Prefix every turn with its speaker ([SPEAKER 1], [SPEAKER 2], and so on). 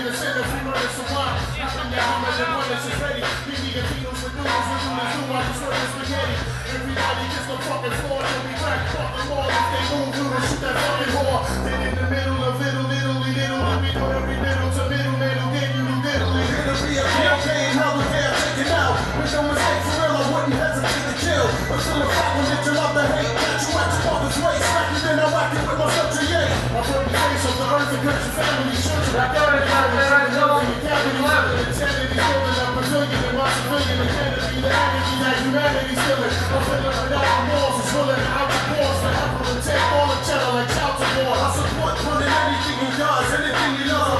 [SPEAKER 1] in the center, three murders to one. Knocking down hundreds and wonders is ready. We need the Pino's for noodles, for noodles, who are spaghetti. Everybody gets the fucking floor, then we crack, fuck them all. If they move, we will shoot that fucking whore. Then in the middle of little, little, little, little, every middle to middle, middle, get you, be
[SPEAKER 2] a out. Wish for real, I wouldn't hesitate to kill. But
[SPEAKER 1] fact, when hate, catch you at your father's waist. Smack you, then I whack it with my subject, yeah. I put the face on the earth and catch humanity, now humanity stealing. I'm feeling without remorse, it's willing. I report forever and take all the cheddar like out to war. I
[SPEAKER 2] support running anything he does, anything he loves.